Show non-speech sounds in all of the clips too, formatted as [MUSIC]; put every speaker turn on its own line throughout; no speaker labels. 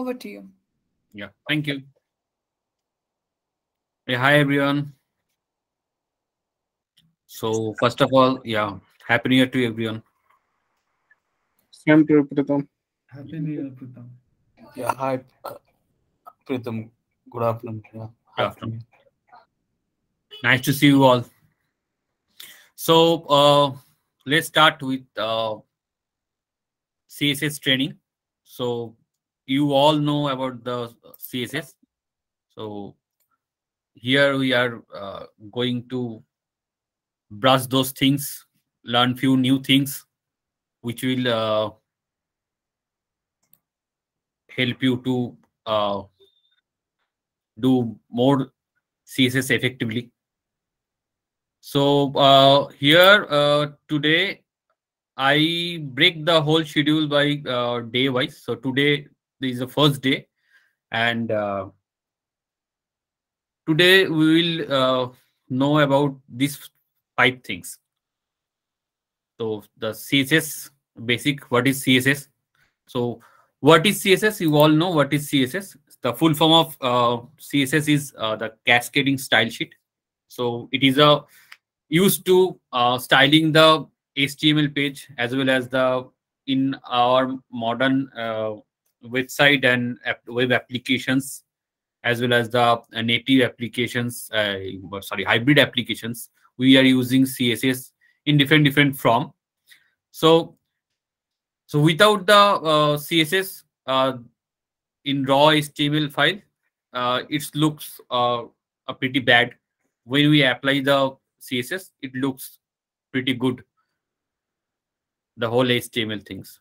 Over to you.
Yeah, thank you. Hey, hi everyone. So first of all, yeah, happy new year to everyone.
Same to you, Pritam.
Happy New Year, Pritam.
Yeah, hi, Pritam. Good afternoon. Yeah,
Good afternoon. Nice to see you all. So uh, let's start with uh, CSS training. So you all know about the CSS. So here we are uh, going to brush those things, learn few new things, which will uh, help you to uh, do more CSS effectively. So uh, here uh, today, I break the whole schedule by uh, day wise. So today is the first day, and uh, today we will uh, know about these five things. So the CSS basic. What is CSS? So what is CSS? You all know what is CSS. The full form of uh, CSS is uh, the cascading style sheet. So it is a used to uh, styling the HTML page as well as the in our modern uh, website and web applications as well as the uh, native applications uh, sorry hybrid applications we are using css in different different form. So so without the uh, css uh, in raw html file uh, it looks uh, pretty bad. When we apply the css it looks pretty good. The whole html things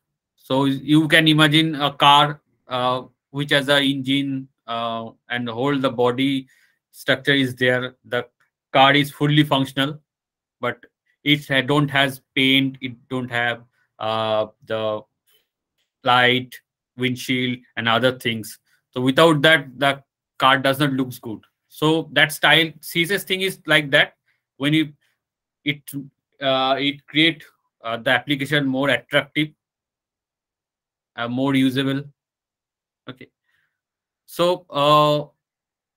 so you can imagine a car uh, which has a engine uh, and whole the body structure is there. The car is fully functional but it don't has paint it don't have uh, the light windshield and other things. So without that the car does not looks good. So that style css thing is like that. When you it uh, it create uh, the application more attractive more usable. Okay. So uh,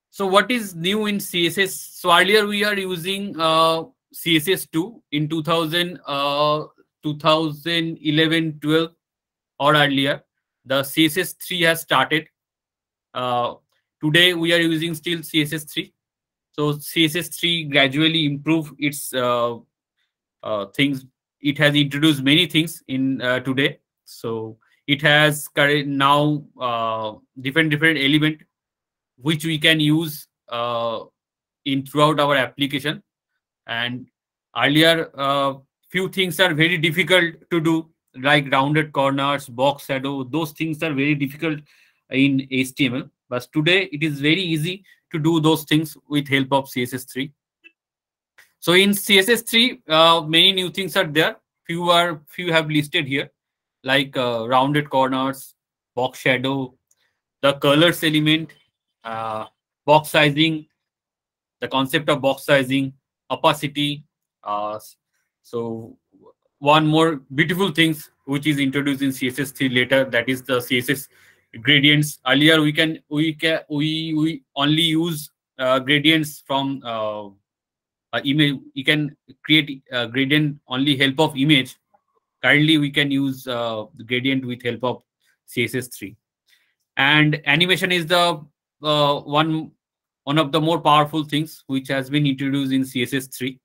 so what is new in css so earlier we are using uh, css2 in 2000 uh, 2011 12 or earlier. The css3 has started. Uh, today we are using still css3 so css3 gradually improve its uh, uh, things. It has introduced many things in uh, today. So it has now uh, different different element which we can use uh, in throughout our application. And earlier uh, few things are very difficult to do like rounded corners box shadow those things are very difficult in html but today it is very easy to do those things with help of css3 so in css3 uh, many new things are there. Few are few have listed here like uh, rounded corners box shadow the colors element uh, box sizing the concept of box sizing opacity uh, so one more beautiful things which is introduced in css3 later that is the css gradients. Earlier we can we can we we only use uh, gradients from uh, uh, image you can create a gradient only help of image currently we can use uh, gradient with help of css3 and animation is the uh, one one of the more powerful things which has been introduced in css3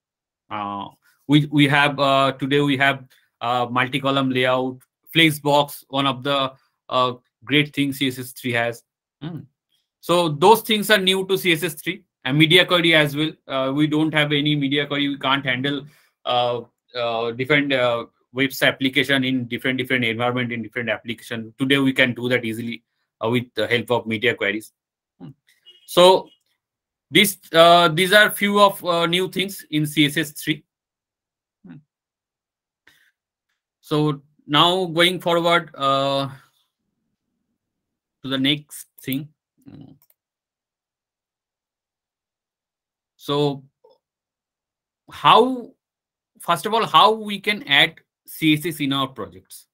uh, we we have uh, today we have uh, multi-column layout flexbox one of the uh, great things css3 has. Mm. so those things are new to css3 and media query as well. Uh, we don't have any media query. We can't handle uh, uh, different uh, webs application in different different environment in different application today we can do that easily uh, with the help of media queries mm. so this uh, these are few of uh, new things in css3 mm. so now going forward uh, to the next thing. So how, first of all, how we can add CSS in our projects.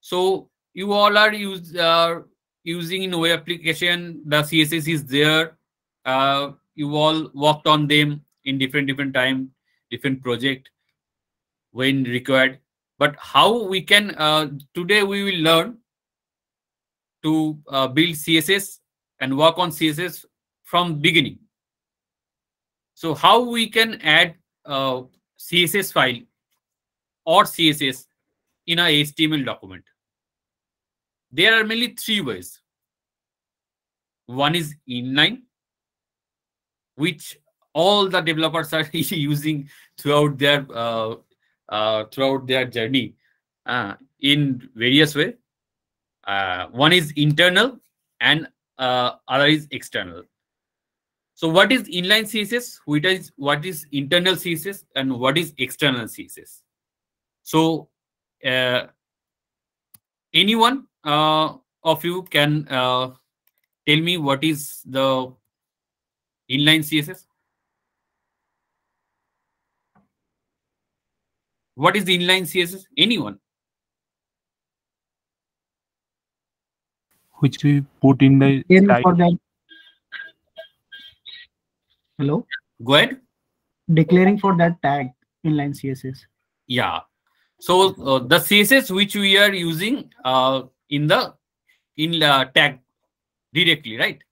So you all are use, uh, using in web application, the CSS is there. Uh, you all worked on them in different different time, different project when required. But how we can uh, today we will learn to uh, build CSS and work on CSS from beginning. So how we can add uh, CSS file or CSS in a HTML document. There are mainly three ways. One is inline, which all the developers are [LAUGHS] using throughout their uh, uh, throughout their journey uh, in various way. Uh, one is internal and uh, other is external. So what is inline CSS? What is what is internal CSS and what is external CSS? So uh, anyone uh, of you can uh, tell me what is the inline CSS? What is the inline CSS? Anyone?
which we put in the
Declaring for. Hello.
Go ahead.
Declaring for that tag inline CSS.
Yeah. So uh, the CSS which we are using uh, in the in the tag directly, right?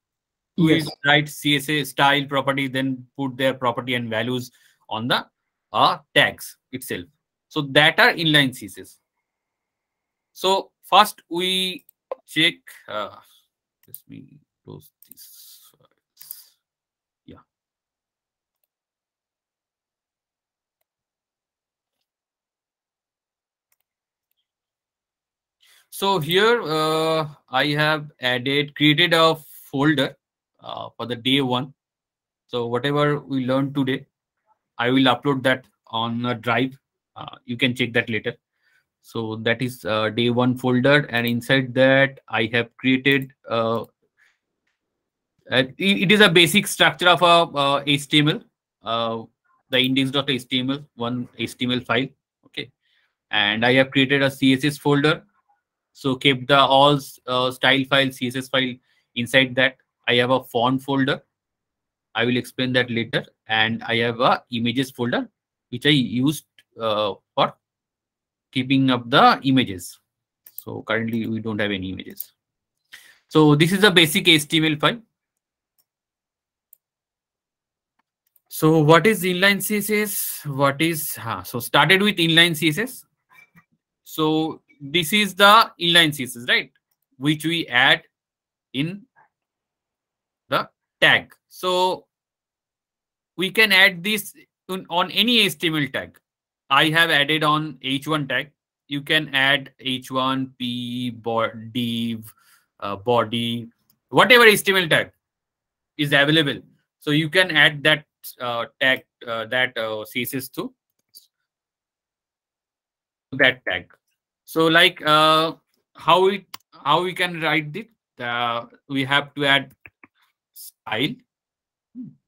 We
Yes.
write CSS style property, then put their property and values on the uh, tags itself. So that are inline CSS. So first we check. Uh, let me close this. Yeah. So here uh, I have added, created a folder uh, for the day one. So whatever we learned today, I will upload that on a drive. Uh, you can check that later. So that is uh, day one folder, and inside that I have created. Uh, it, is a basic structure of a HTML, uh, the index.html, one HTML file. Okay, and I have created a CSS folder so keep the all uh, style file css file inside that. I have a font folder. I will explain that later. And i have a images folder which i used uh, for keeping up the images. So currently we don't have any images. So this is a basic html file. So what is inline css what is huh, so started with inline css so this is the inline CSS, right? Which we add in the tag. So we can add this on, any HTML tag. I have added on h1 tag. You can add h1, p, bo- div, uh, body, whatever HTML tag is available. So you can add that uh, tag, uh, that uh, CSS to that tag so like uh how we how we can write it uh, we have to add style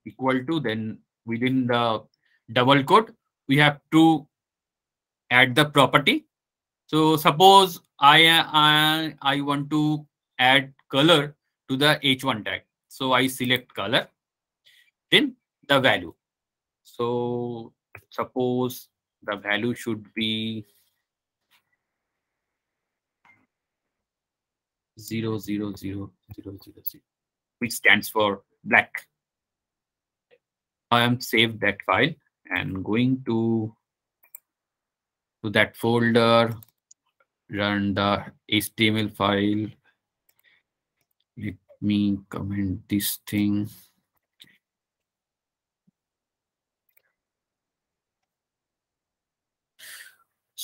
equal to then within the double quote we have to add the property. So suppose i i i want to add color to the h1 tag. So i select color then the value. So suppose the value should be zero zero zero zero zero zero, which stands for black. I am saved that file and going to to that folder, run the HTML file. Let me comment this thing.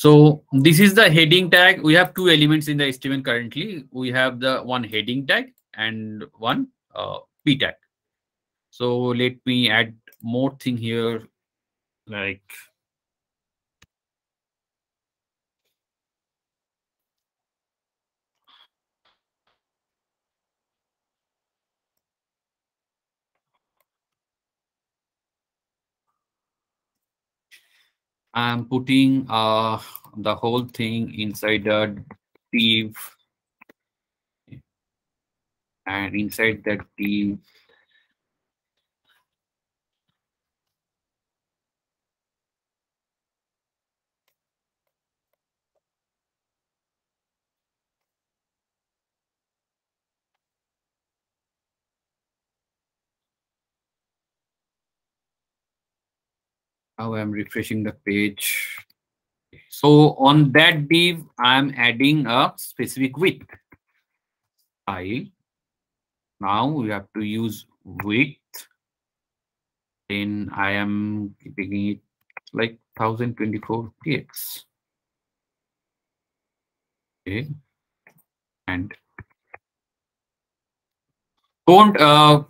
So this is the heading tag. We have two elements in the HTML currently. We have the one heading tag and one uh, p tag. So let me add more thing here, like I'm putting uh, the whole thing inside the div. And inside that div Now I'm refreshing the page. So on that div, I'm adding a specific width. I now we have to use width. Then I am keeping it like 1024 px. Okay. And don't uh,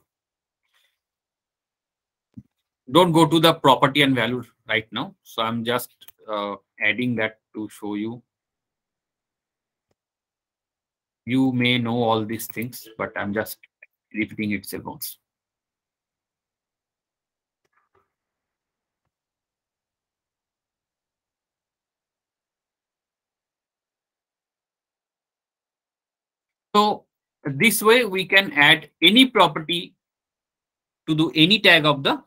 don't go to the property and value right now. So I'm just uh, adding that to show you. You may know all these things, but I'm just repeating itself once. So this way we can add any property to do any tag of the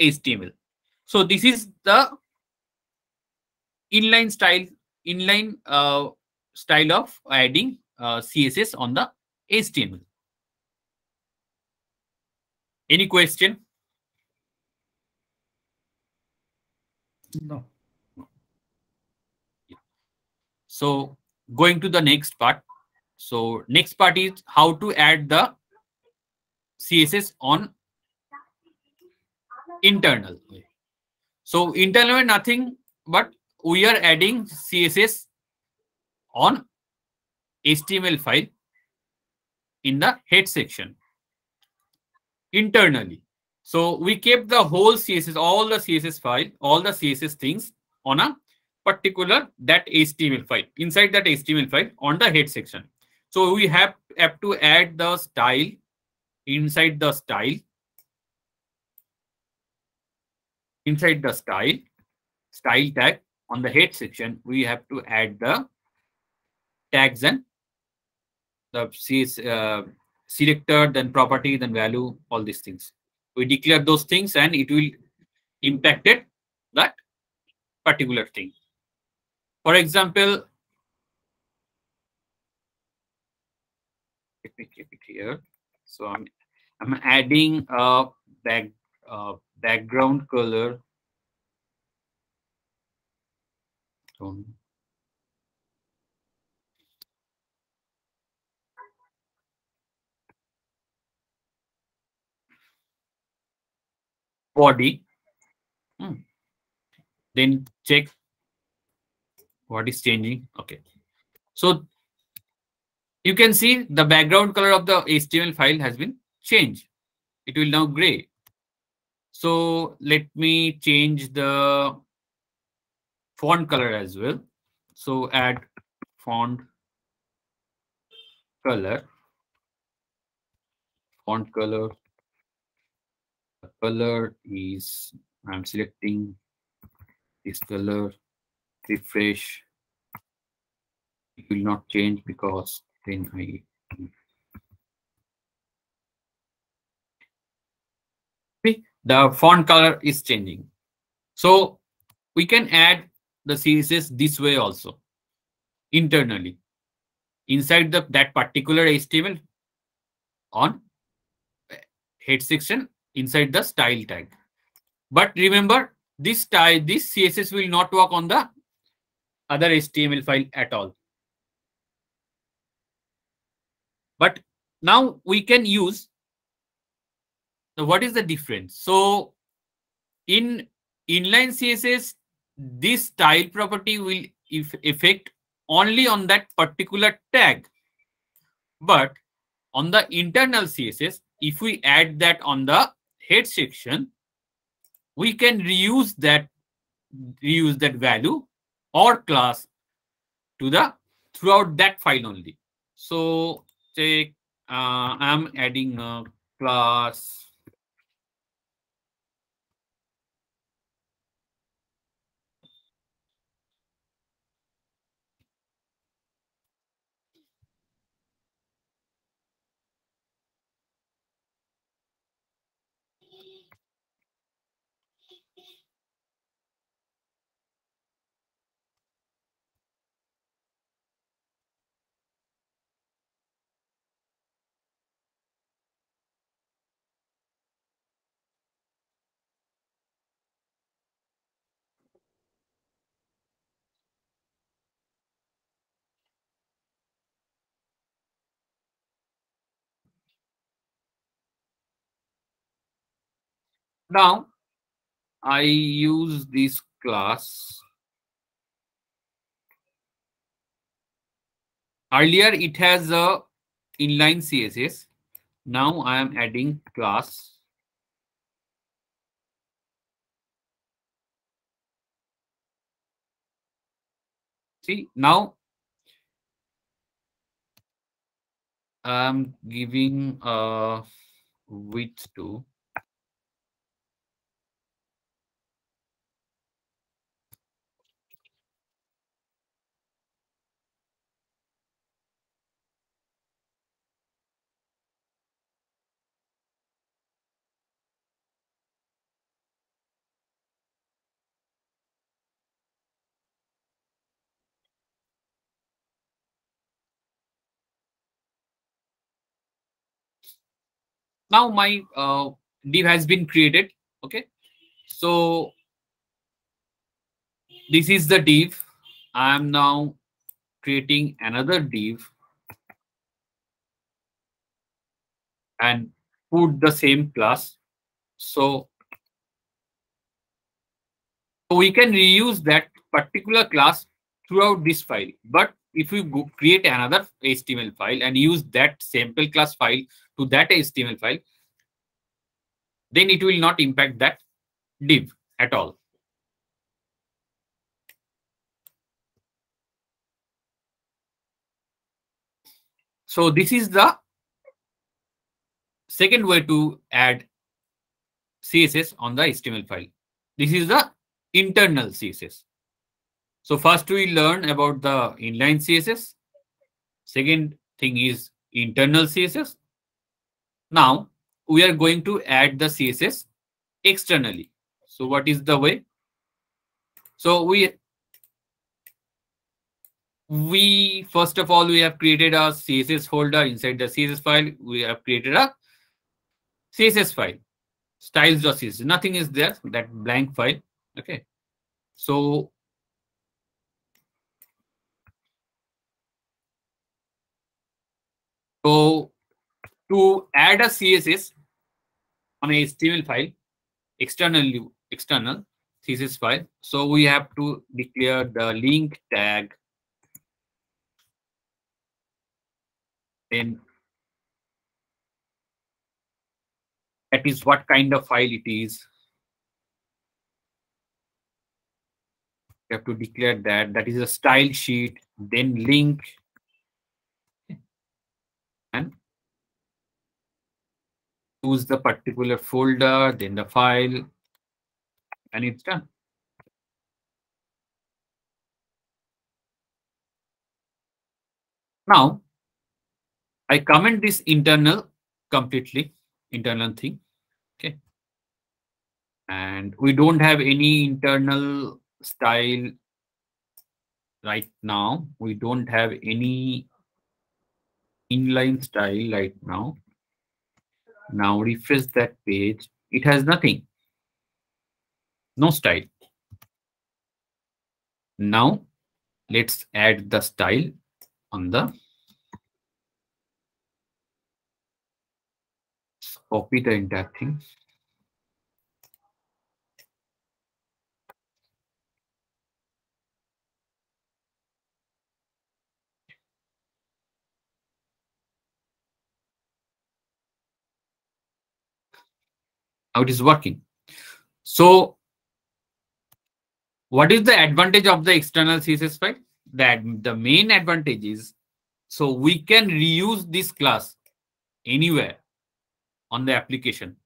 HTML. So this is the inline style, inline uh, style of adding uh, CSS on the HTML. Any question?
No.
So going to the next part. So next part is how to add the CSS on internal. So internal nothing but we are adding CSS on HTML file in the head section internally. So we kept the whole CSS, all the CSS file, all the CSS things on a particular that HTML file inside that HTML file on the head section. So we have, have to add the style inside the style inside the style style tag on the head section we have to add the tags and the CS, uh, selector then property then value all these things. We declare those things and it will impact it that particular thing. For example let me keep it here. So i'm i'm adding a back uh, background color. Tone. body. Hmm. then check what is changing. Okay. So you can see the background color of the html file has been changed. It will now gray so let me change the font color as well. So add font color, font color. The color is, I'm selecting this color, refresh. It will not change because then I the font color is changing. So we can add the CSS this way also internally inside the that particular HTML on head section inside the style tag. But remember this style, this CSS will not work on the other HTML file at all. But now we can use so what is the difference? So in inline CSS, this style property will if affect only on that particular tag. But on the internal CSS, if we add that on the head section, we can reuse that reuse that value or class to the throughout that file only. So say uh, I'm adding a class Now I use this class. Earlier it has a inline CSS. Now I am adding class. See now I'm giving a width to now my uh, div has been created okay? So this is the div. I am now creating another div and put the same class. So so we can reuse that particular class throughout this file. But if we create another html file and use that sample class file to that HTML file, then it will not impact that div at all. So this is the second way to add CSS on the HTML file. This is the internal CSS. So first we learn about the inline CSS. Second thing is internal CSS. Now we are going to add the CSS externally. So what is the way? So we we first of all we have created a CSS folder inside the CSS file. We have created a CSS file styles.css. Nothing is there that blank file. Okay. So so to add a CSS on a HTML file, externally external CSS file. So we have to declare the link tag. Then that is what kind of file it is. You have to declare that that is a style sheet, then link and choose the particular folder, then the file, and it's done. Now, I comment this internal completely, internal thing. Okay. And we don't have any internal style right now. We don't have any inline style right now. Now refresh that page. It has nothing. No style. Now let's add the style on the copy the entire thing. Now it is working. So what is the advantage of the external CSS file? That the main advantage is so we can reuse this class anywhere on the application.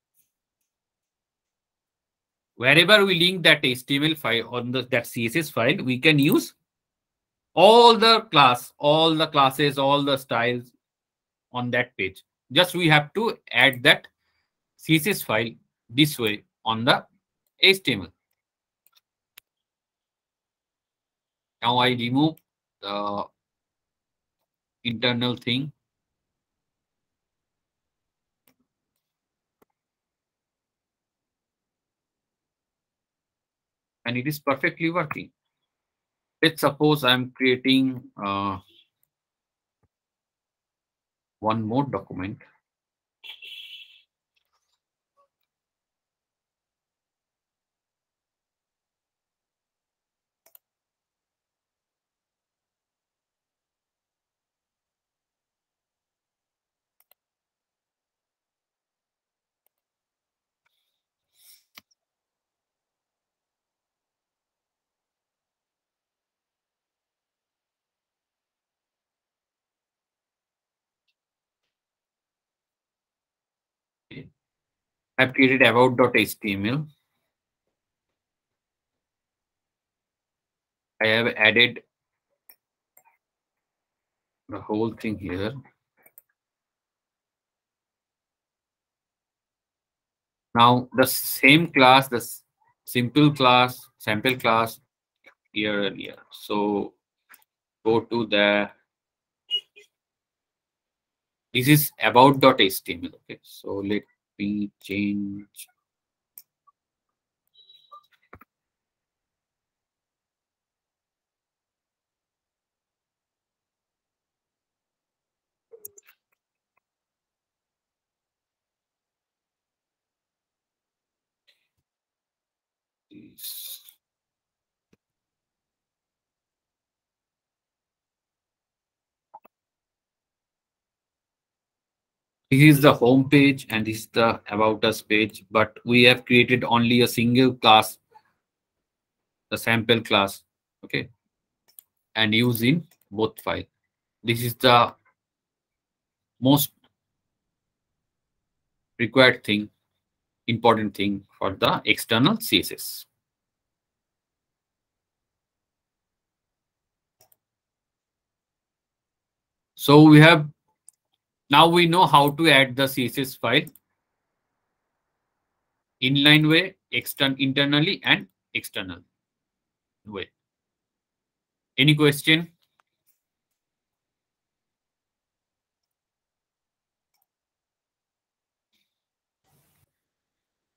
Wherever we link that HTML file on the that CSS file, we can use all the class, all the classes, all the styles on that page. Just we have to add that CSS file this way on the HTML. Now I remove the internal thing. And it is perfectly working. Let's suppose I'm creating uh, one more document. I've created about.html. I have added the whole thing here. Now the same class, the simple class, sample class here and here. So go to the this is about.html. Okay, so let me change. this. This is the home page and this is the about us page, but we have created only a single class, the sample class, okay, and use in both file. This is the most required thing, important thing for the external CSS. So we have now we know how to add the CSS file inline way, extern internally and external way. Any question?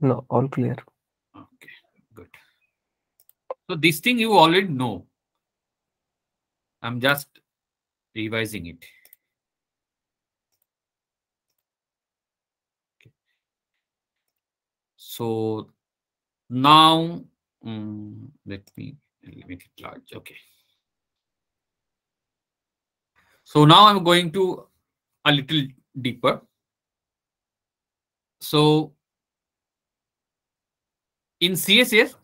No, all clear.
Okay, good. So this thing you already know. I'm just revising it. So now mm, let me make it large. Okay. So now I'm going to a little deeper. So in CSS,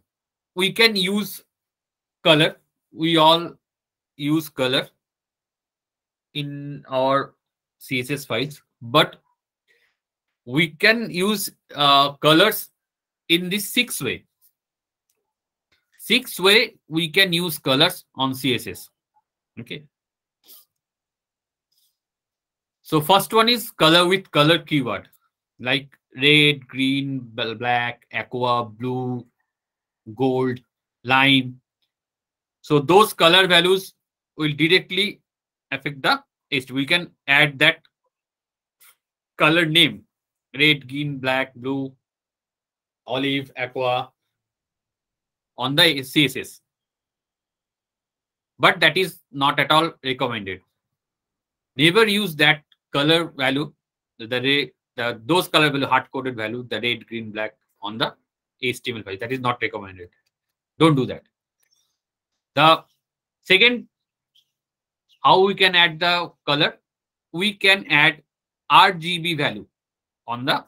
we can use color. We all use color in our CSS files, but we can use uh, colors in this six way. Six way we can use colors on CSS. Okay. So first one is color with color keyword like red, green, black, aqua, blue, gold, lime. So those color values will directly affect the taste. We can add that color name red, green, black, blue, olive, aqua on the CSS. But that is not at all recommended. Never use that color value, the red, the those color value hard coded value, the red, green, black on the HTML file. That is not recommended. Don't do that. The second, how we can add the color? We can add RGB value on the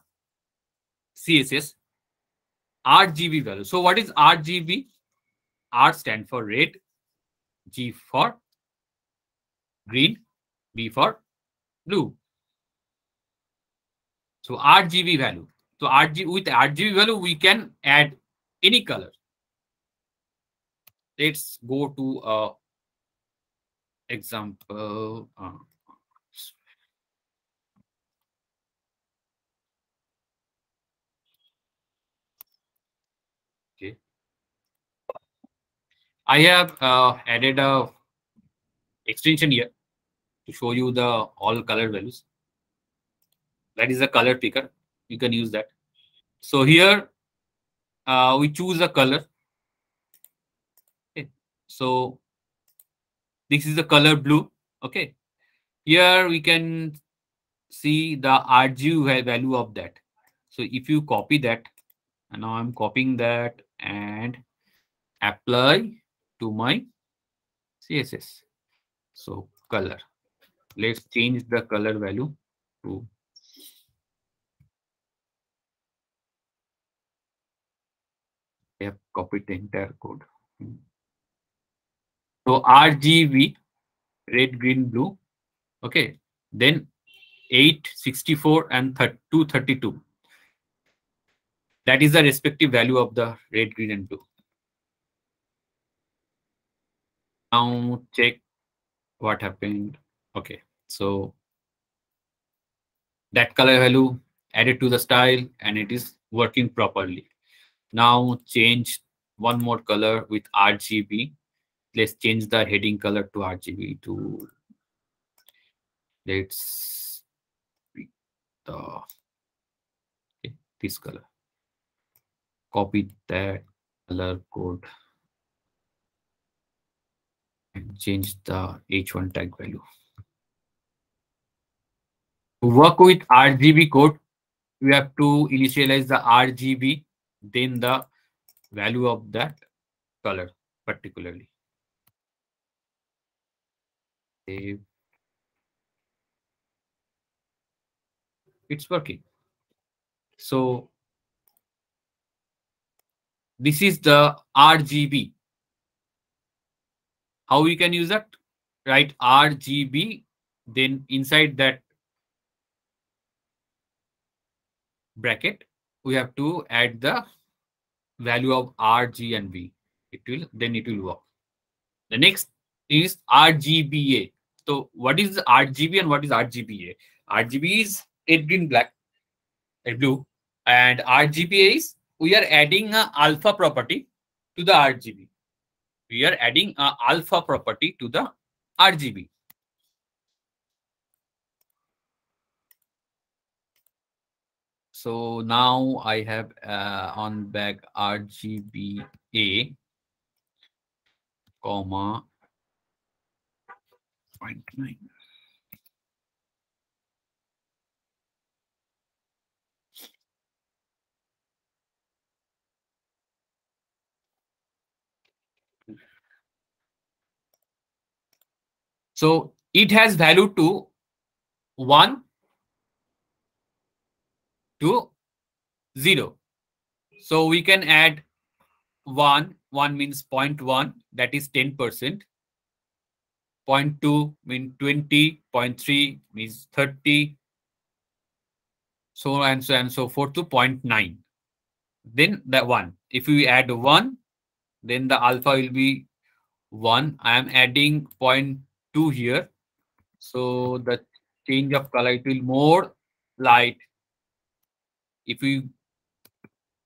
CSS. RGB value. So what is RGB? R stand for red, G for green, B for blue. So RGB value. So RG with RGB value, we can add any color. Let's go to uh, example. Uh, okay. I have uh, added a extension here to show you the all color values. That is a color picker. You can use that. So here uh, we choose a color. Okay. So this is the color blue. Okay. Here we can see the RGB value of that. So if you copy that, and now I'm copying that and apply to my CSS. So color. Let's change the color value to I have copied the entire code. Hmm. So RGB, red, green, blue. Okay. Then 8, 64, and thir- 232. That is the respective value of the red, green, and blue. Now check what happened. Okay, so that color value added to the style and it is working properly. Now change one more color with RGB. Let's change the heading color to RGB to let's pick the okay, this color. Copy that color code and change the H1 tag value. To work with RGB code, we have to initialize the RGB, then the value of that color particularly. It's working. So this is the RGB. How we can use that? Write RGB, then inside that bracket, we have to add the value of R, G, and V. It will then it will work. The next is RGBA. So what is RGB and what is RGBA? RGB is red, green, black, blue, and RGBA is we are adding a alpha property to the RGB. We are adding a alpha property to the RGB. So now I have uh, on back RGBA, comma, 0.9. So it has value to 1 to 0. So we can add 1, 1 means 0.1, that is 10%. 0.2 means 20, 0.3 means 30, so and so and so forth to 0.9. Then that 1. If we add 1, then the alpha will be 1. I am adding 0.2 here. So the change of color, it will more light. If we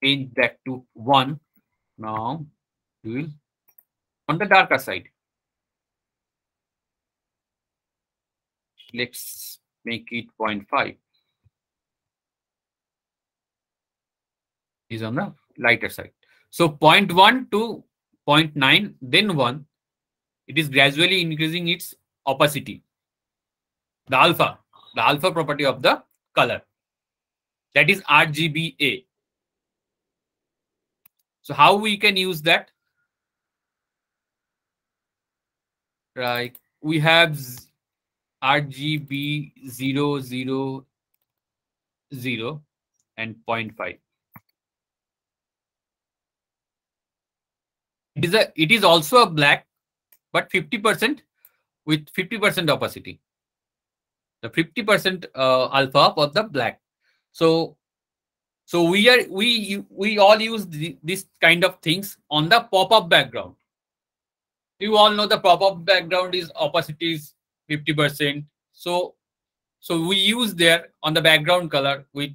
change that to 1 now we will on the darker side. Let's make it 0.5 is on the lighter side. So 0.1 to 0.9 then 1 it is gradually increasing its opacity the alpha the alpha property of the color that is RGBA. So how we can use that? Right, we have RGB 0, 0, 0 and 0.5. It is, a, it is also a black, but 50% with 50% opacity. The 50% uh, alpha of the black. So so we are we we all use the, this kind of things on the pop-up background. You all know the pop-up background is opacity is 50 percent. So so we use there on the background color with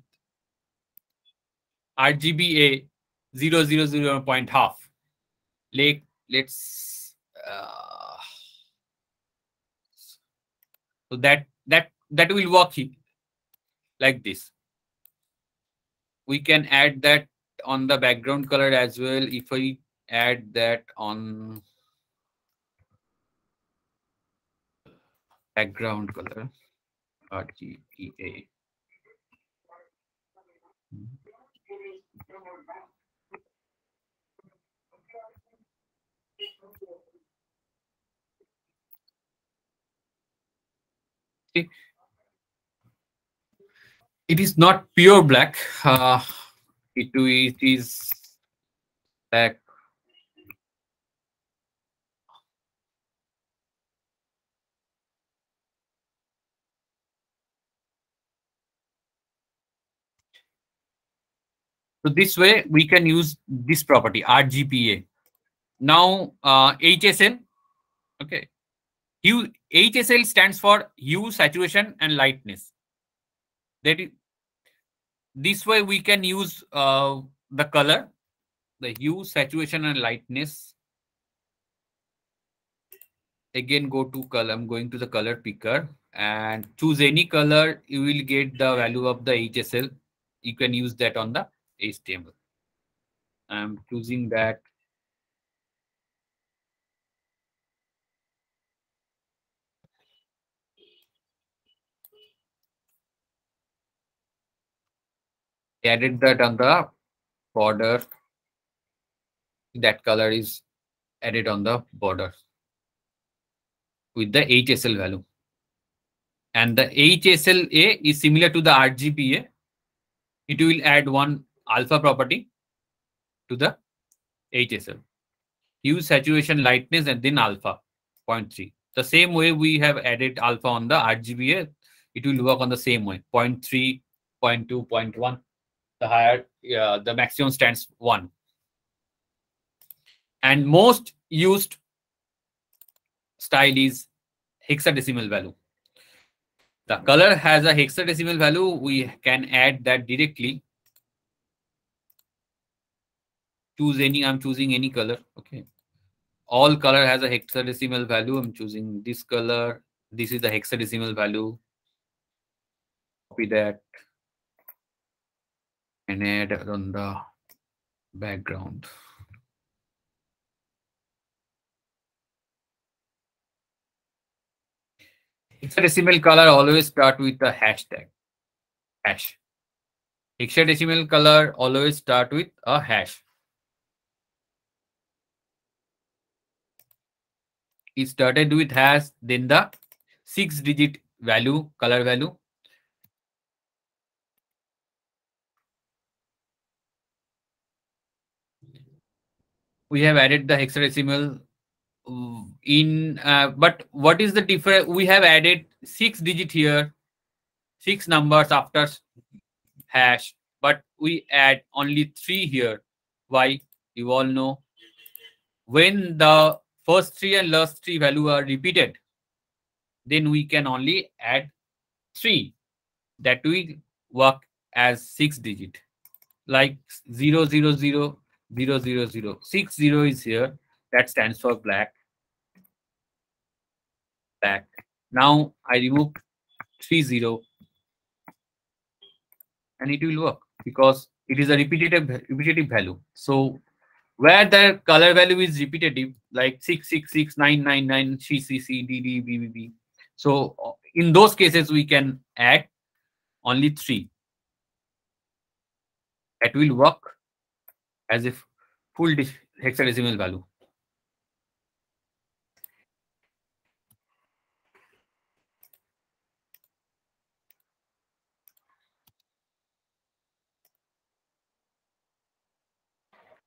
rgba 0 0 0 point like let's so that that that will work here, like this. We can add that on the background color as well. If I add that on background color RGBA. See, hmm. It is not pure black. Uh, it, it is black. So this way we can use this property RGBA. Now uh, HSL, okay. Hue HSL stands for hue, saturation, and lightness. That is, this way we can use uh, the color, the hue, saturation, and lightness. Again, go to color. I'm going to the color picker and choose any color. You will get the value of the HSL. You can use that on the HTML. I'm choosing that. Added that on the border. That color is added on the border with the HSL value. And the HSLA is similar to the RGBA. It will add one alpha property to the HSL. Hue, saturation, lightness, and then alpha 0.3. The same way we have added alpha on the RGBA, it will work on the same way 0.3, 0.2, 0.1. The higher, uh, the maximum stands 1. And most used style is hexadecimal value. The color has a hexadecimal value. We can add that directly choose any i'm choosing any color okay all color has a hexadecimal value i'm choosing this color this is the hexadecimal value copy that and add on the background hexadecimal color always start with the hashtag. Hash. Hexadecimal color always start with a hash. It started with hash, then the six digit value, color value. We have added the hexadecimal in, uh, but what is the difference? We have added six digit here, six numbers after hash, but we add only three here. Why? You all know when the first three and last three value are repeated, then we can only add three. That will work as six digit, like zero zero zero zero zero zero. Six zero is here. That stands for black. Black. Now I remove three zero, and it will work because it is a repetitive repetitive value. So where the color value is repetitive, like 666999 CCC, DD, BBB. So in those cases, we can add only three. That will work as if full hexadecimal value.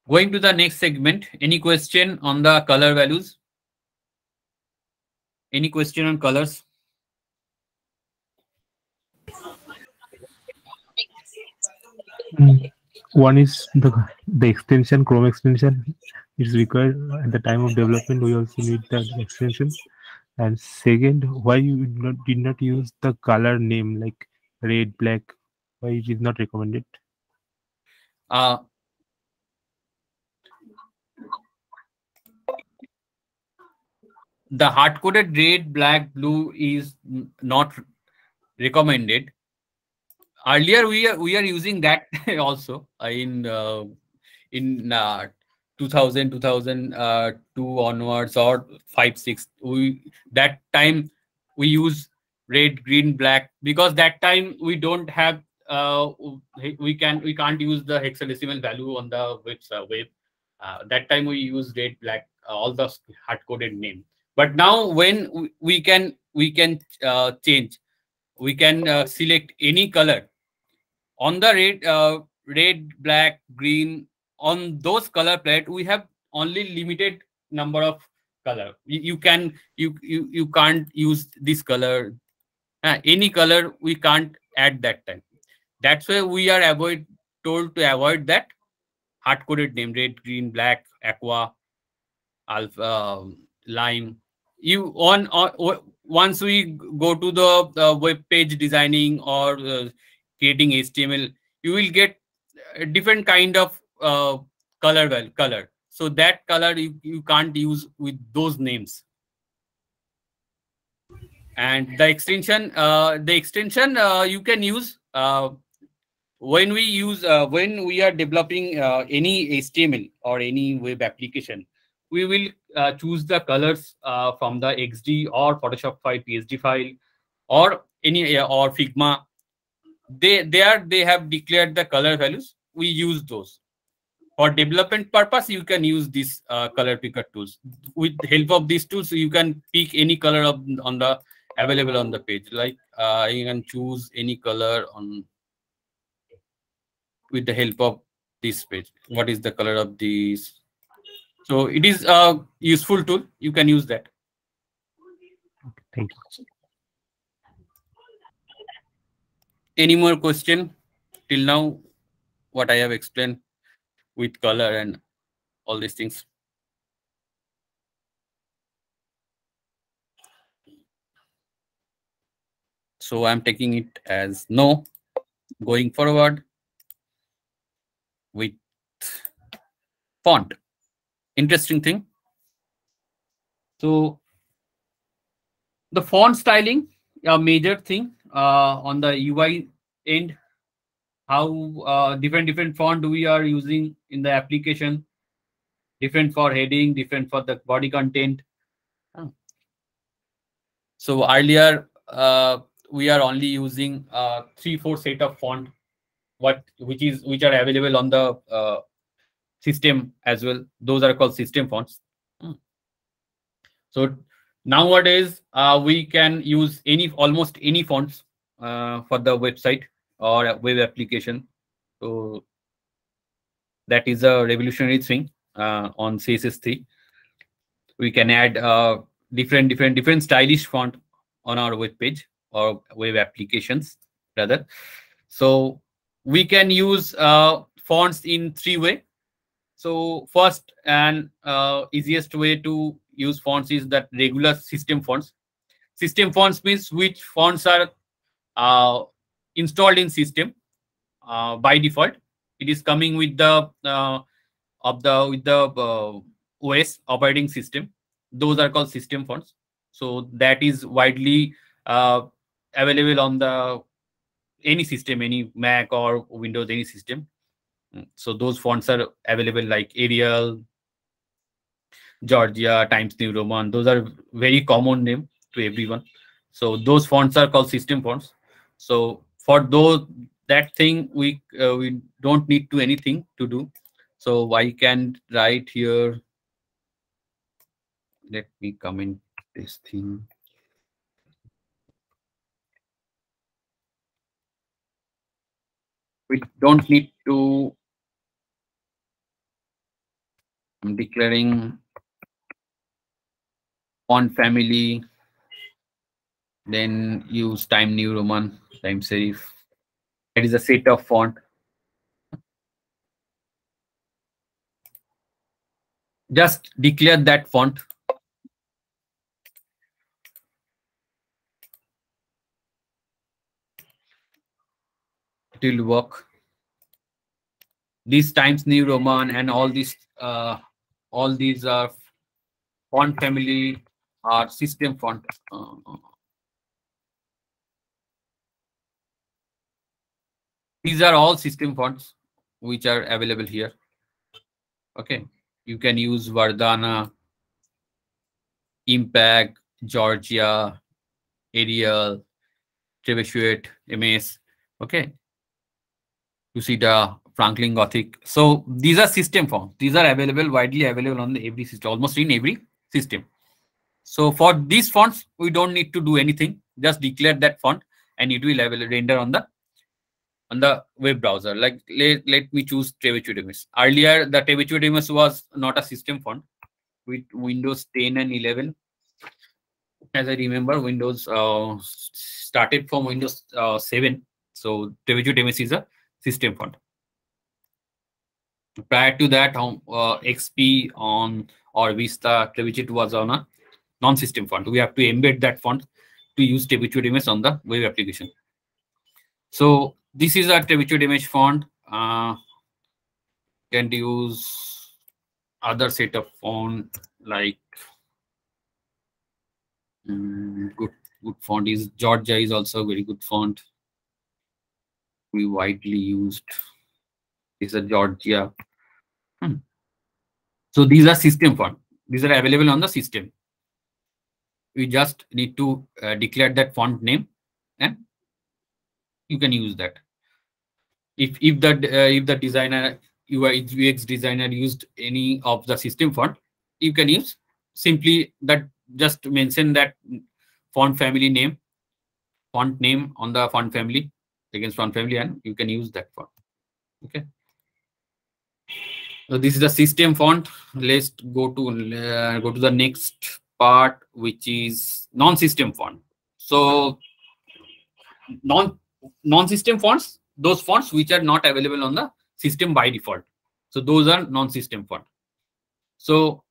Going to the next segment, any question on the color values? Any question on colors?
Mm. One is the the extension, Chrome extension is required at the time of development. We also need that extension. And second, why you did not, did not use the color name like red, black? Why it is not recommended?
Uh, the hard coded red, black, blue is not recommended. Earlier, we are we are using that [LAUGHS] also in uh, in uh, 2000 2002 uh, onwards or 5 6 we that time we use red green black because that time we don't have uh, we can we can't use the hexadecimal value on the web uh, web. Uh, that time we use red black all the hard coded name. But now when we can we can uh, change we can uh, select any color on the red uh, red black green on those color palette we have only limited number of color. You, you can you, you you can't use this color. Uh, any color we can't add that time. That's why we are avoid told to avoid that hard coded name red, green, black, aqua, alpha, um, lime. You on, on once we go to the uh, web page designing or uh, creating HTML, you will get a different kind of uh, color well color. So that color you, you can't use with those names. And the extension, uh, the extension uh, you can use uh, when we use uh, when we are developing uh, any HTML or any web application, we will uh, choose the colors uh, from the XD or Photoshop file, PSD file, or any or Figma. They are they have declared the color values. We use those for development purpose. You can use these uh, color picker tools. With the help of these tools, you can pick any color of, on the available on the page. Like uh, you can choose any color on with the help of this page. What is the color of this? So it is a useful tool. You can use that.
Thank you.
Any more question till now? What I have explained with color and all these things. So I'm taking it as no. Going forward with font. Interesting thing. So the font styling, a major thing on the UI end. How uh, different different font we are using in the application. Different for heading, different for the body content. So earlier uh, we are only using uh, three four set of font, what which is which are available on the uh, system as well. Those are called system fonts. Hmm. So nowadays uh, we can use any almost any fonts uh, for the website or web application. So that is a revolutionary thing uh, on CSS3. We can add uh, different different different stylish font on our web page or web applications rather. So we can use uh, fonts in three way. So first and uh, easiest way to use fonts is that regular system fonts. System fonts means which fonts are uh, installed in system uh, by default. It is coming with the uh, of the with the uh, OS operating system. Those are called system fonts. So that is widely uh, available on the any system, any Mac or Windows, any system. So those fonts are available like Arial, Georgia, Times New Roman. Those are very common name to everyone. So those fonts are called system fonts. So for those that thing we uh, we don't need to anything to do. So I can write here. Let me comment this thing. We don't need to. I'm declaring font family. Then use time new Roman, time serif. That is a set of font. Just declare that font. It will work. These times new Roman and all these uh, all these are font family are system font. Uh, these are all system fonts which are available here. Okay, you can use Verdana, Impact, Georgia, Arial, Trebuchet, MS. Okay, you see the Franklin Gothic. So these are system fonts. These are available widely available on the every system, almost in every system. So for these fonts, we don't need to do anything. Just declare that font, and it will render on the on the web browser. Like let, let me choose MS. Earlier, the MS was not a system font with Windows 10 and 11. As I remember, Windows uh, started from Windows uh, 7. So MS is a system font. Prior to that, um, uh, XP on or Vista Trebuchet was on a non-system font. We have to embed that font to use Trebuchet MS on the web application. So this is a Trebuchet MS font. Uh, can use other set of font like mm, good good font is Georgia is also a very good font. We widely used is a Georgia. Hmm. So these are system font. These are available on the system. We just need to uh, declare that font name and you can use that. If if the uh, if the designer UI UX designer used any of the system font, you can use simply that just mention that font family name, font name on the font family against font family, and you can use that font. Okay. So this is the system font. Let's go to uh, go to the next part, which is non-system font. So non non-system fonts, those fonts which are not available on the system by default. So those are non-system font. So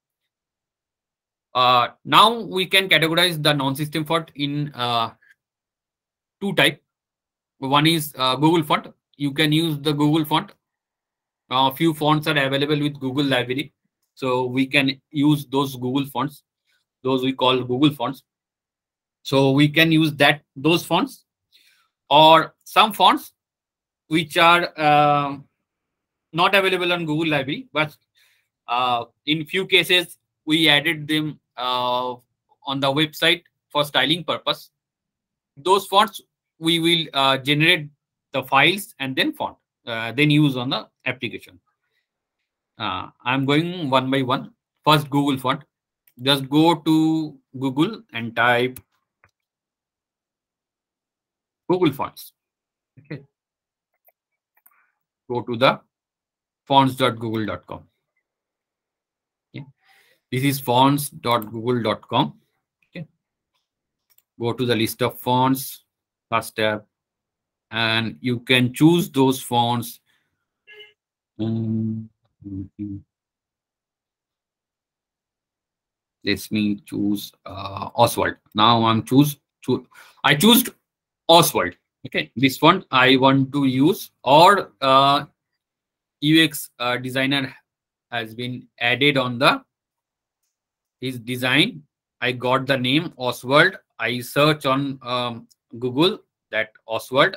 uh, now we can categorize the non-system font in uh, two type. One is uh, Google font. You can use the Google font. A few fonts are available with Google library. So we can use those Google fonts. Those we call Google fonts. So we can use that those fonts or some fonts which are uh, not available on Google library, but uh, in few cases we added them uh, on the website for styling purpose. Those fonts we will uh, generate the files and then font, uh, then use on the application. Uh, I'm going one by one. First Google font. Just go to Google and type Google fonts. Okay. Go to the fonts.google.com. Okay. This is fonts.google.com. Okay. Go to the list of fonts, first tab, and you can choose those fonts. Um, let me choose uh, Oswald. Now I'm choose to I choose Oswald. Okay, this font I want to use or uh, UX uh, designer has been added on the his design. I got the name Oswald. I search on um, Google that Oswald.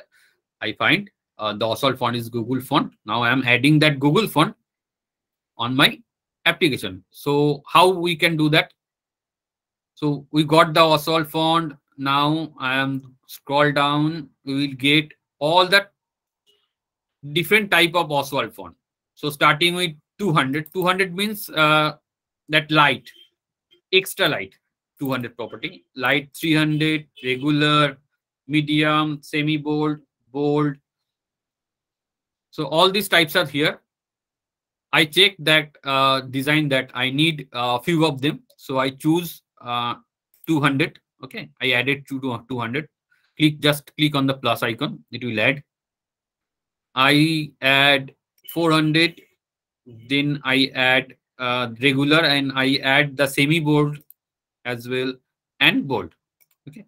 I find uh, the Oswald font is Google font. Now I am adding that Google font on my application. So how we can do that? So we got the Oswald font. Now I am scroll down. We will get all that different type of Oswald font. So starting with 200, 200 means uh, that light, extra light, 200 property, light 300, regular, medium, semi bold, bold. So all these types are here. I check that uh, design that I need a uh, few of them. So I choose uh, 200. Okay, I added to 200. Click just click on the plus icon. It will add. I add 400 then i add uh, regular and i add the semi bold as well and bold okay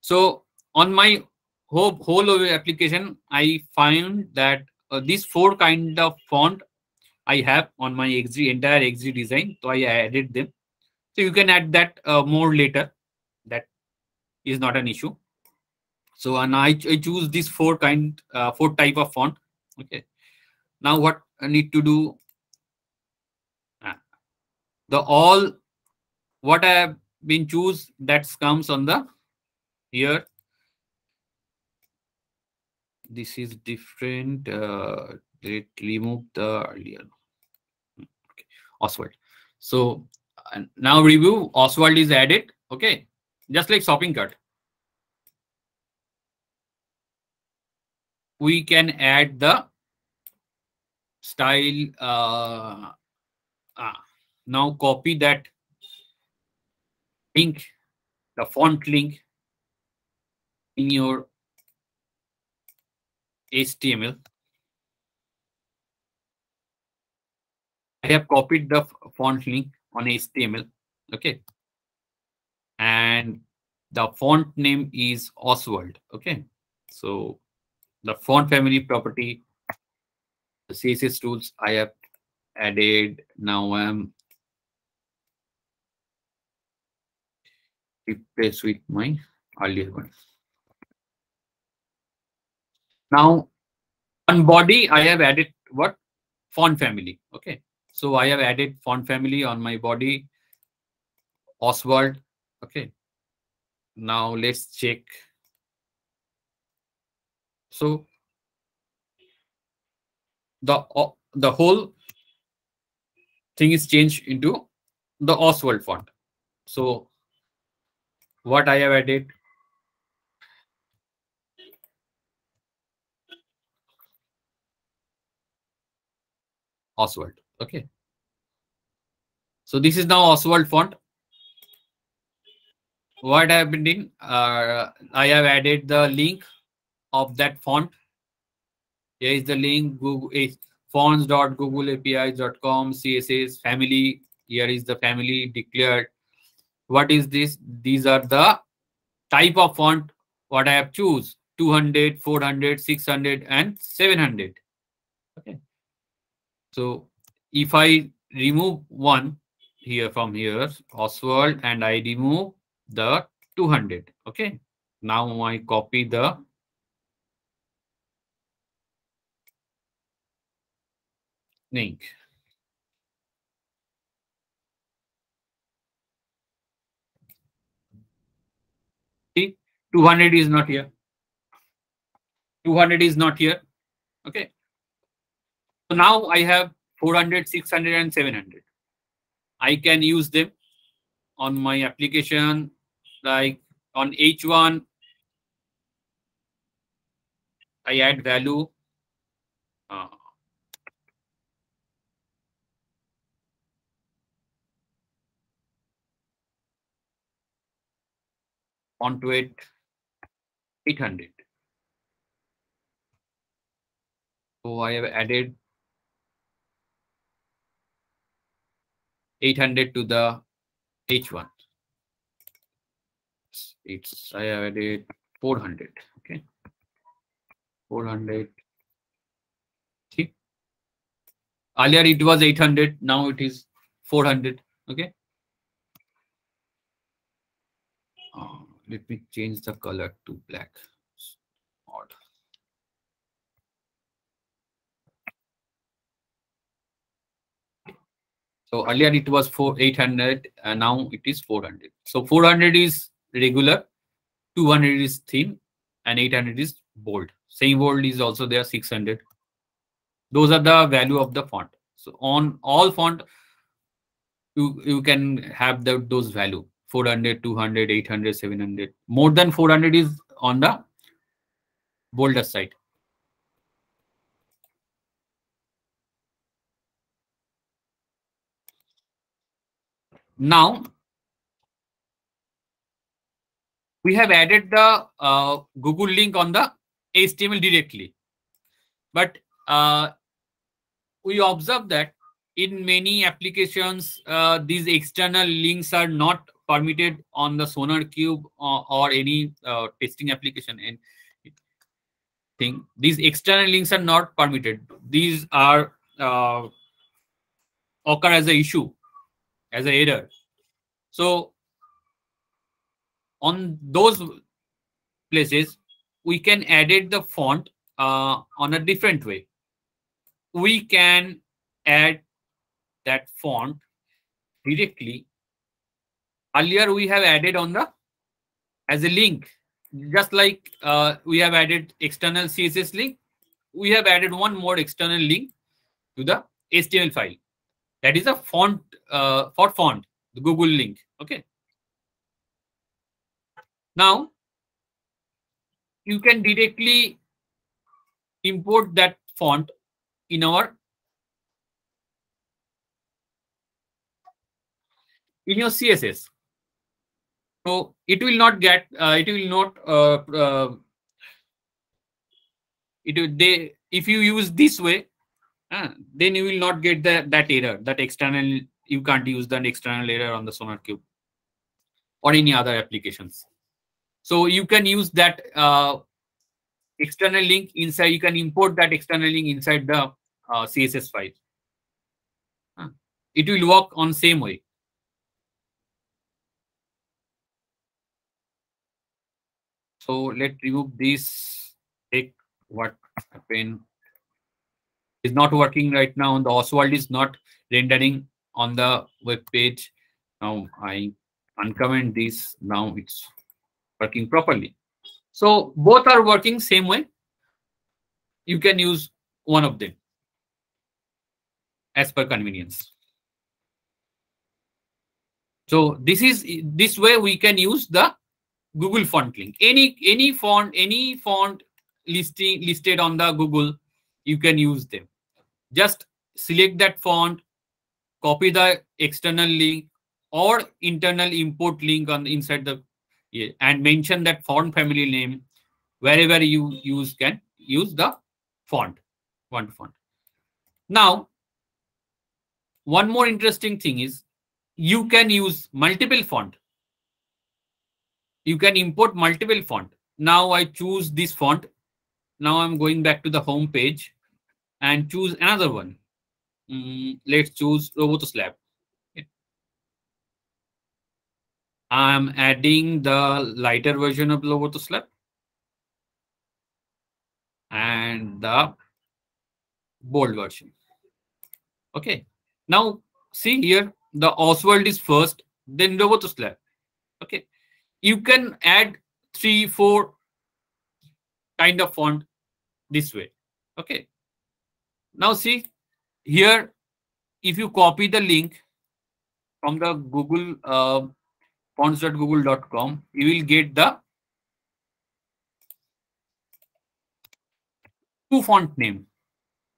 so on my whole whole application i find that uh, these four kind of font i have on my xd entire XD design so i added them so you can add that uh, more later that is not an issue so and i, I choose these four kind uh, four type of font okay now what I need to do? Ah, the all what I have been choose that comes on the here. This is different. Uh, let remove the earlier. Oswald. So uh, now review Oswald is added. Okay, just like shopping cart. We can add the style uh, uh, now copy that link the font link in your html I have copied the font link on HTML. Okay. And the font name is Oswald. Okay. So the font family property, the CSS tools I have added. Now I'm replace with my earlier one. Now on body, I have added what? Font family. Okay. So I have added font family on my body. Oswald. Okay. Now let's check. So the the whole thing is changed into the Oswald font. So what I have added Oswald. Okay. So this is now Oswald font. What I have been doing, uh, I have added the link of that font. Here is the link Google is fonts.googleapis.com CSS family. Here is the family declared. What is this? These are the type of font what I have choose 200, 400, 600 and 700. Okay. So if I remove one here from here, Oswald, and I remove the 200. Okay. Now I copy the link. See, 200 is not here. 200 is not here. Okay. So now I have 400, 600, and 700. I can use them on my application, like on H1. I add value. Uh, onto it 800. So I have added 800 to the H1. It's I have added 400. Okay. 400. See? Earlier it was 800. Now it is 400. Okay. Uh, let me change the color to black. So earlier it was for 800 and now it is 400. So 400 is regular, 200 is thin and 800 is bold. Same bold is also there 600. Those are the value of the font. So on all font, you, you can have the, those value 400, 200, 800, 700. More than 400 is on the bolder side. Now, we have added the uh, Google link on the HTML directly. But uh, we observe that in many applications, uh, these external links are not permitted on the SonarQube or, or any uh, testing application. And thing, these external links are not permitted. These are uh, occur as a issue, as an error. So on those places, we can edit the font uh, on a different way. We can add that font directly. Earlier, we have added on the as a link, just like uh, we have added external CSS link. We have added one more external link to the HTML file. That is a font uh, for font, the Google link. Okay. Now, you can directly import that font in our in your css so it will not get uh, it will not uh, uh, it will they if you use this way uh, then you will not get that that error. That external you can't use the external error on the SonarQube or any other applications. So you can use that uh, external link inside you can import that external link inside the uh, css file. Uh, it will work on same way. So let's remove this take what happened is not working right now. The oswald is not rendering on the web page. Now i uncomment this. Now it's working properly. So both are working same way. You can use one of them as per convenience. So this is this way we can use the google font link. Any any font any font listing listed on the google you can use them just select that font copy the external link or internal import link on inside the and mention that font family name wherever you use can use the font font font. Now one more interesting thing is you can use multiple font. You can import multiple font. Now i choose this font. Now i'm going back to the home page and choose another one Mm, let's choose Roboto Slab I'm adding the lighter version of Lotus Lab and the bold version. Okay. Now see here, the Oswald is first, then Lotus Lab. Okay. You can add three, four kind of font this way. Okay. Now see here, if you copy the link from the Google uh, fonts.google.com, you will get the two font name.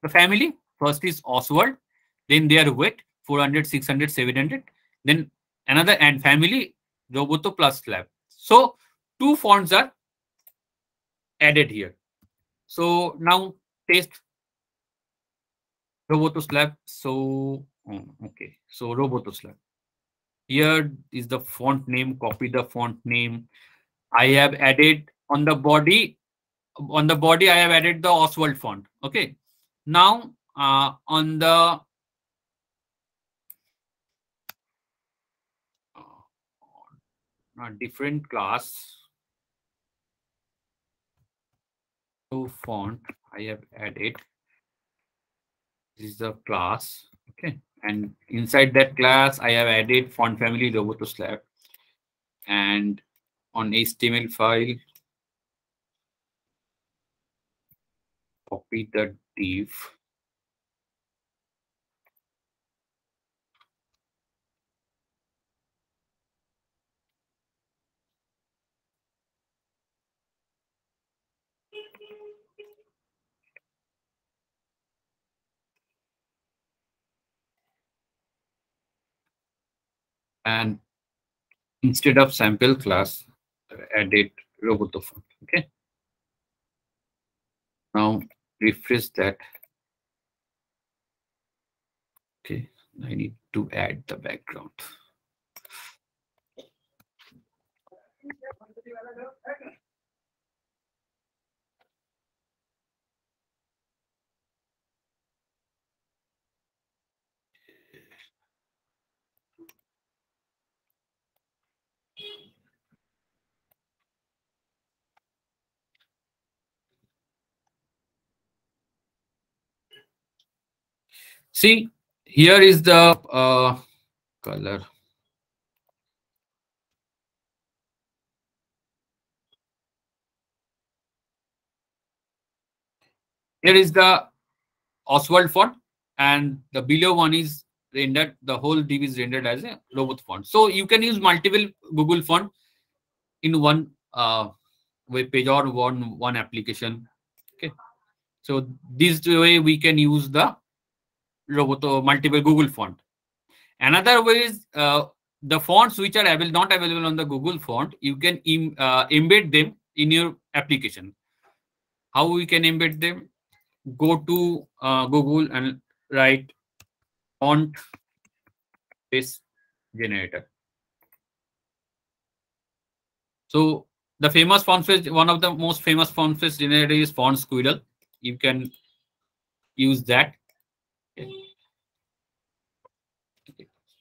The family first is Oswald, then they are wet 400, 600, 700, then another and family Roboto plus Slab. So two fonts are added here. So now paste Roboto Slab. So oh, okay, so Roboto Slab here is the font name copy the font name. I have added on the body on the body i have added the oswald font okay. Now uh, on the uh, different class so font i have added this is a class okay? And inside that class i have added font family Roboto Slab and on html file copy the div and instead of sample class added roboto font okay? Now refresh that. Okay i need to add the background See, here is the uh, color. Here is the Oswald font, and the below one is rendered. The whole div is rendered as a Roboto font. So you can use multiple Google font in one uh, web page or one one application. Okay, so this way we can use the Roboto multiple Google font. Another way is uh, the fonts which are available, not available on the Google font, you can Im, uh, embed them in your application. How we can embed them? go to uh, Google and write font face generator. So the famous font face, one of the most famous font face generator is Font Squirrel. You can use that.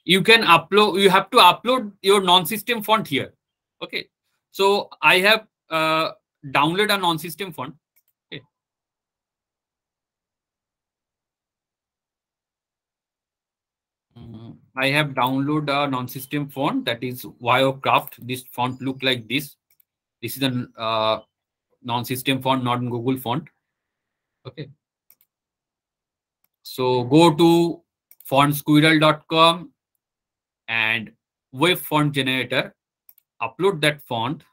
You can upload. You have to upload your non-system font here. Okay. So I have uh, download a non-system font. Okay. Mm, I have download a non-system font that is Wirecraft. This font look like this. This is a uh, non-system font, not Google font. Okay. So go to fontsquirrel.com and webfont generator, upload that font.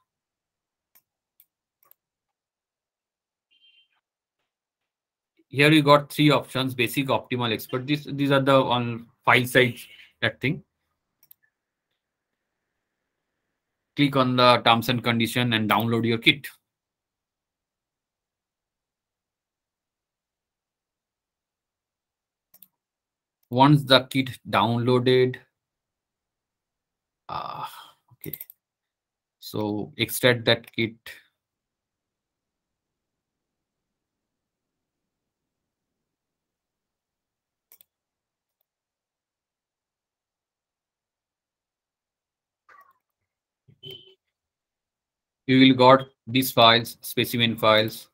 Here you got three options, basic, optimal, expert. This, these are the on file size, that thing. Click on the terms and condition and download your kit. Once the kit downloaded uh, okay. So extract that kit. You will got these files specimen files.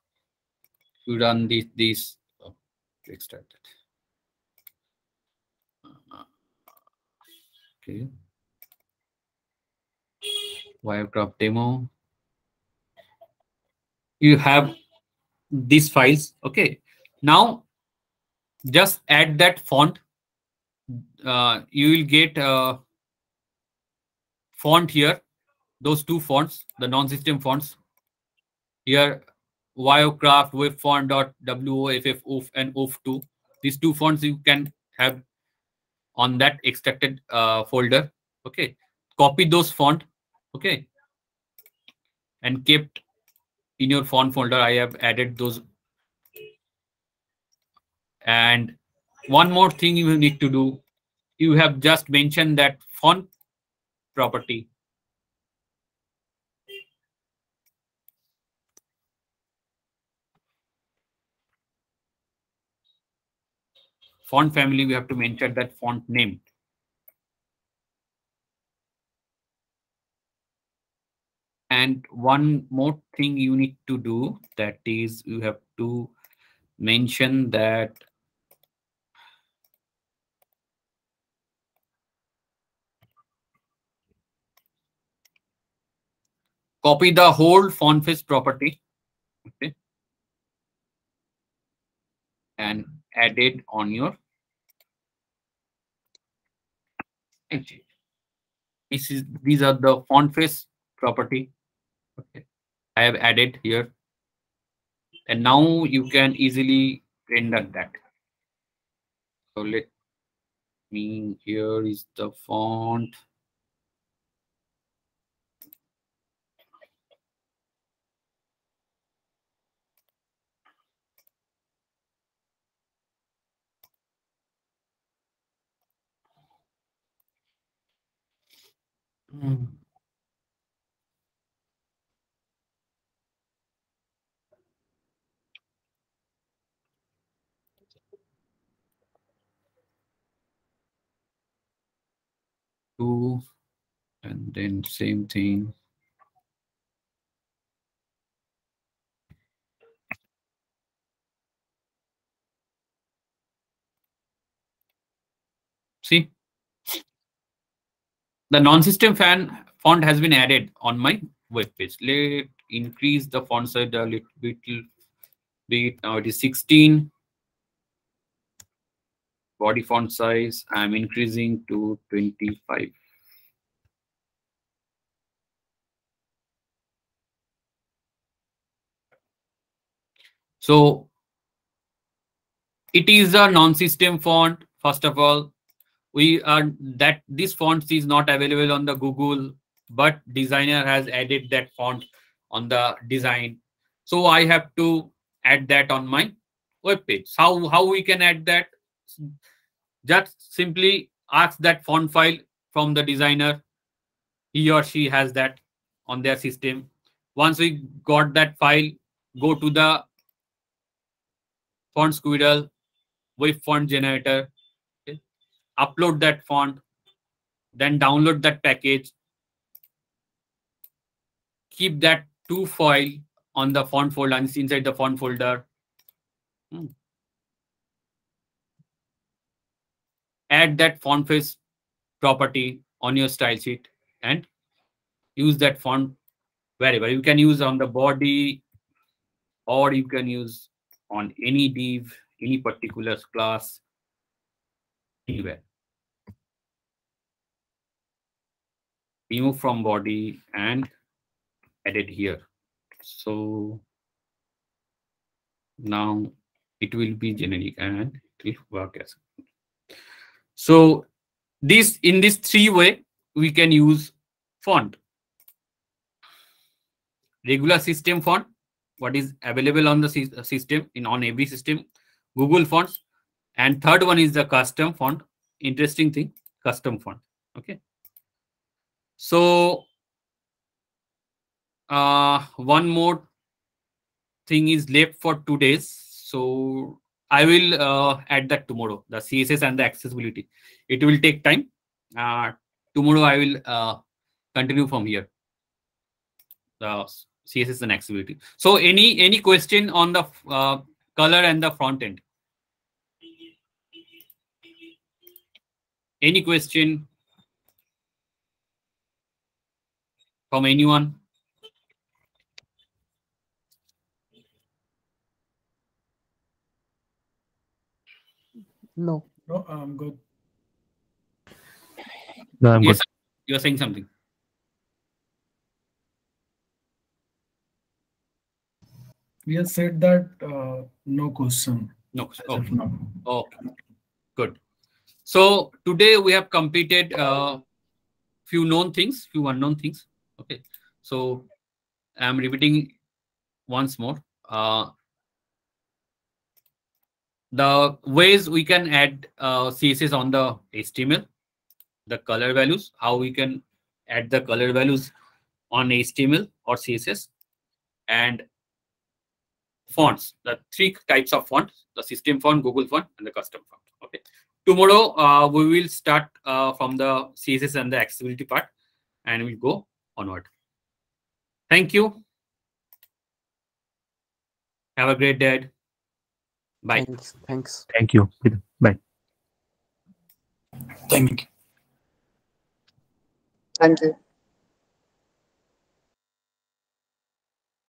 You run this this oh, extract Okay. Wirecraft demo. You have these files. Okay. Now just add that font. Uh, you will get a font here. Those two fonts, the non-system fonts. Here, Wirecraft, webfont.woff, and woff2. These two fonts you can have on that extracted uh, folder okay? Copy those font okay? And kept in your font folder i have added those. And one more thing you need to do you have just mentioned that font property font family, we have to mention that font name. And one more thing you need to do that is you have to mention that copy the whole font face property okay and add it on your this is these are the font face property. Okay. I have added here. And now you can easily render that. So let me here is the font Hmm. Two, and then same thing. See, the non-system fan font has been added on my web page. Let increase the font size a little bit. Bit now it is 16. Body font size I'm increasing to 25. So it is a non-system font. First of all, we are that this font is not available on the Google, but designer has added that font on the design. So I have to add that on my web page. How how we can add that? Just simply ask that font file from the designer. He or she has that on their system. Once we got that file, go to the font squirrel webfont generator. Upload that font, then download that package. Keep that two file on the font folder and inside the font folder. Hmm. Add that font face property on your style sheet and use that font wherever. You can use on the body or you can use on any div, any particular class, anywhere. Remove from body and edit here. So now it will be generic and it will work as so this in this three way we can use font regular system font what is available on the system in on every system google fonts and third one is the custom font. Interesting thing custom font okay? So uh one more thing is left for two days. So i will uh, add that tomorrow the css and the accessibility. It will take time. Uh tomorrow i will uh continue from here. The css and accessibility. So any any question on the uh, color and the front end any question from anyone
No.
No, I'm good.
No, I'm
yes
good.
you're saying something
We have said that uh, no question.
no
as
okay.
of now.
Good. So today we have completed uh, few known things, few unknown things. Okay, so I'm repeating once more. Uh, the ways we can add uh, CSS on the HTML, the color values, how we can add the color values on HTML or CSS, and fonts, the three types of fonts, the system font, Google font, and the custom font. Okay. Tomorrow, uh, we will start uh, from the CSS and the accessibility part, and we'll go onward. Thank you. Have a great day. Bye.
Thanks. Thanks.
Thank you. Bye.
Thank you.
Thank you.